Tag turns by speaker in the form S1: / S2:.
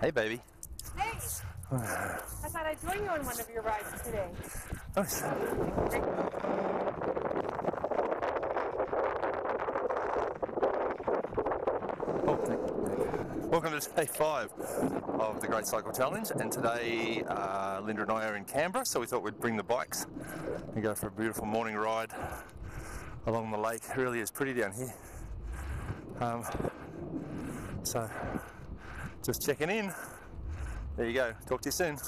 S1: Hey, baby.
S2: Hey. I thought I'd join you on one of your rides today.
S1: Oh, nice. Welcome to day five of the Great Cycle Challenge, and today uh, Linda and I are in Canberra, so we thought we'd bring the bikes and go for a beautiful morning ride along the lake. It really is pretty down here. Um, so, just checking in. There you go. Talk to you soon.